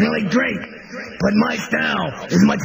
really great, but my style is much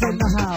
house.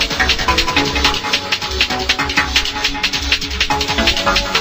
Thank you.